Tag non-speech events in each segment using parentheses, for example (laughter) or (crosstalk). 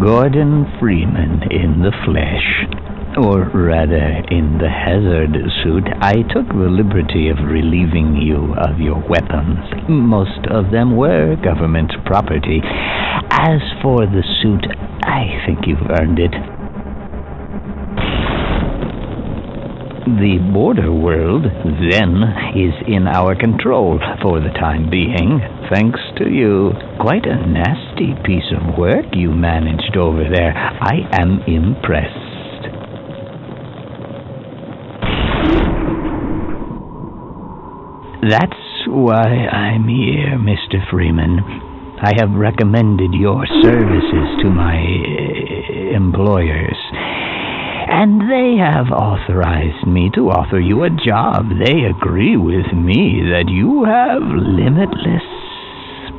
Gordon Freeman in the flesh. Or rather, in the hazard suit, I took the liberty of relieving you of your weapons. Most of them were government property. As for the suit, I think you've earned it. The border world, Xen, is in our control for the time being, thanks to you. Quite a nasty piece of work you managed over there. I am impressed. That's why I'm here, Mr. Freeman. I have recommended your services to my uh, employers and they have authorized me to offer you a job. They agree with me that you have limitless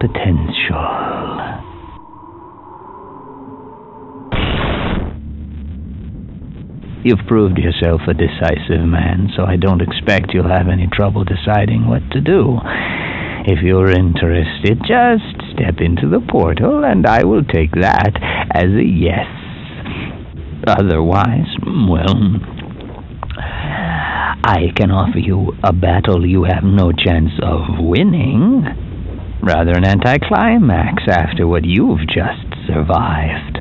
potential. You've proved yourself a decisive man, so I don't expect you'll have any trouble deciding what to do. If you're interested, just step into the portal, and I will take that as a yes. Otherwise, well, I can offer you a battle you have no chance of winning. Rather an anticlimax after what you've just survived.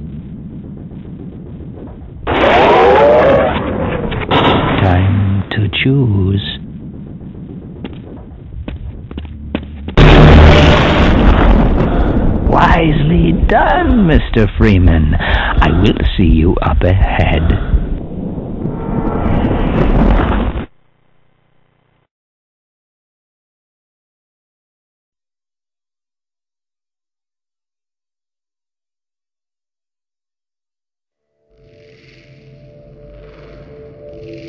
Time to choose. Wisely done, Mr. Freeman. I will see you up ahead.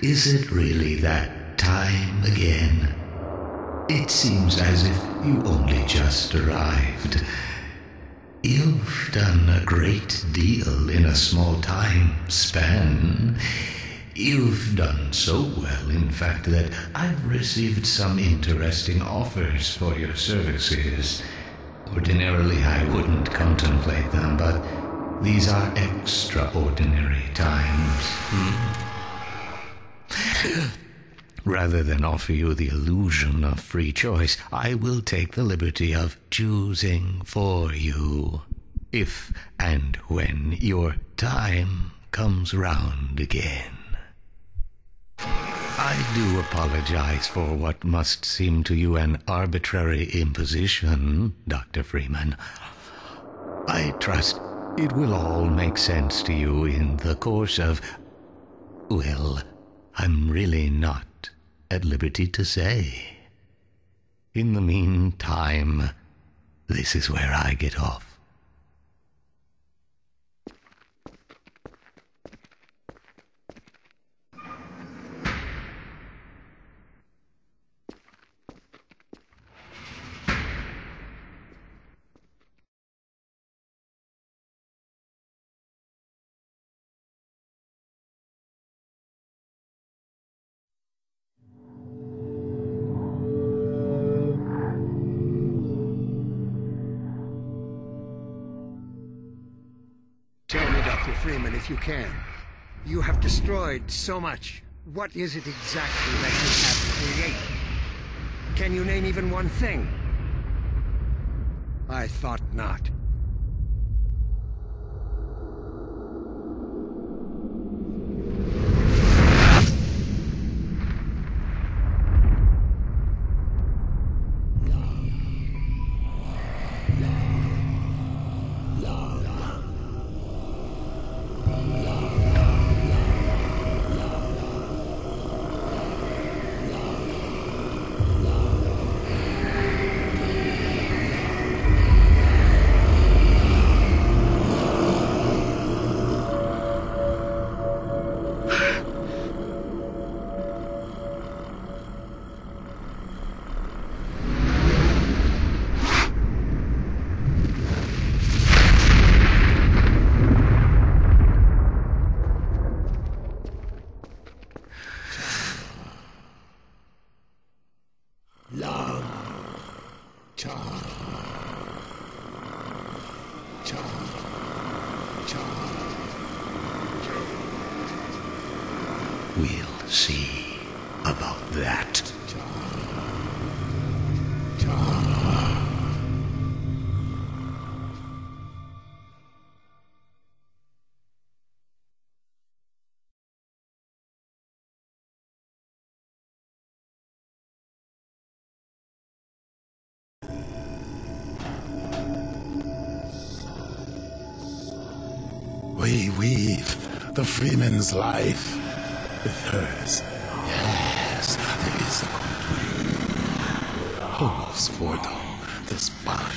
Is it really that time again? It seems as if you only just arrived. You've done a great deal in a small time span. You've done so well, in fact, that I've received some interesting offers for your services. Ordinarily, I wouldn't contemplate them, but these are extraordinary times. Hmm? (laughs) Rather than offer you the illusion of free choice, I will take the liberty of choosing for you. If and when your time comes round again. I do apologize for what must seem to you an arbitrary imposition, Dr. Freeman. I trust it will all make sense to you in the course of. Well, I'm really not at liberty to say. In the meantime, this is where I get off. Freeman, if you can. You have destroyed so much. What is it exactly that you have created? Can you name even one thing? I thought not. See about that. We weave the Freeman's life with. Yes, there is a way. Holds this bond.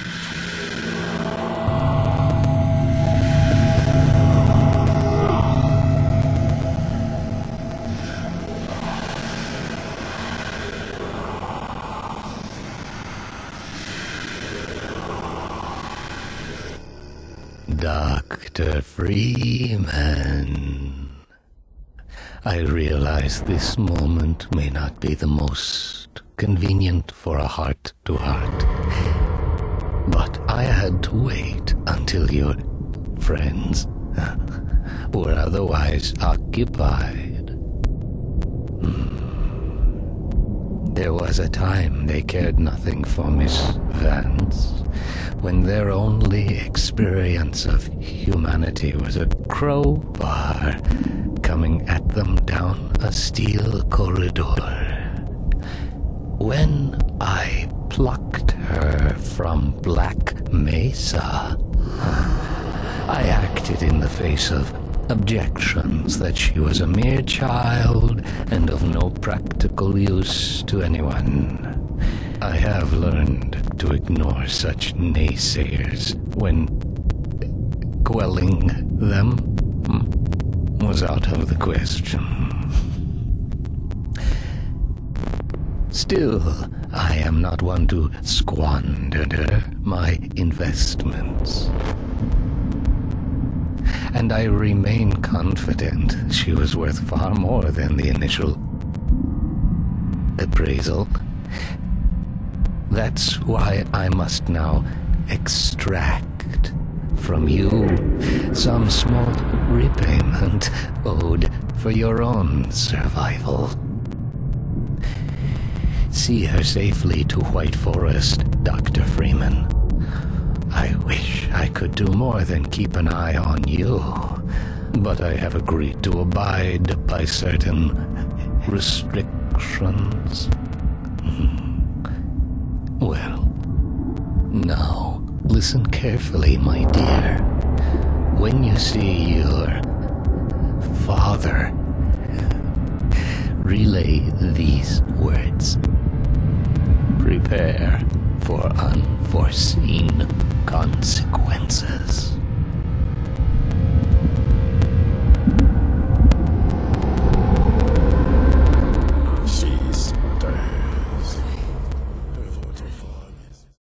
Dr. Freeman. I realize this moment may not be the most convenient for a heart to heart. But I had to wait until your friends (laughs) were otherwise occupied. Hmm. There was a time they cared nothing for Miss Vance, when their only experience of humanity was a crowbar coming at them down a steel corridor. When I plucked her from Black Mesa, I acted in the face of objections that she was a mere child and of no practical use to anyone. I have learned to ignore such naysayers when quelling them hmm, was out of the question. Still, I am not one to squander my investments and I remain confident she was worth far more than the initial appraisal. That's why I must now extract from you some small repayment owed for your own survival. See her safely to White Forest, Dr. Freeman. I wish I could do more than keep an eye on you, but I have agreed to abide by certain restrictions. Hmm. Well, now listen carefully, my dear. When you see your father, relay these words. Prepare for unforeseen consequences.